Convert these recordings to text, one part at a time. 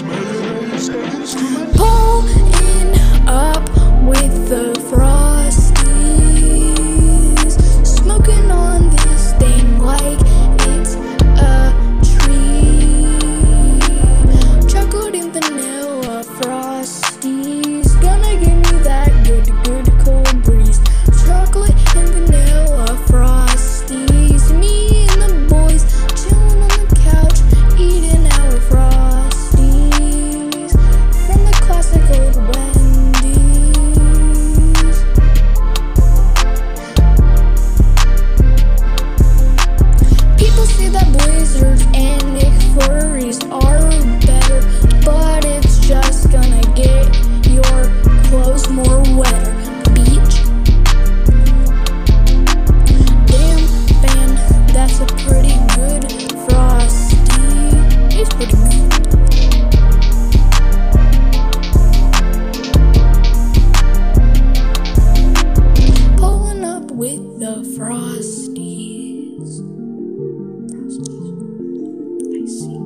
Smell your instruments. Frosties. Frosties. I see.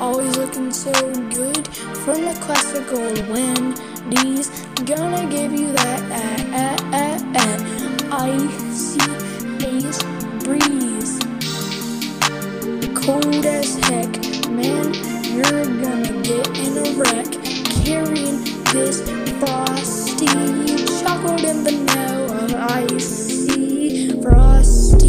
Always looking so good from the classical Wendy's. Gonna give you that eh, eh, eh, icy breeze. Cold carrying this frosty chocolate and vanilla icy frosty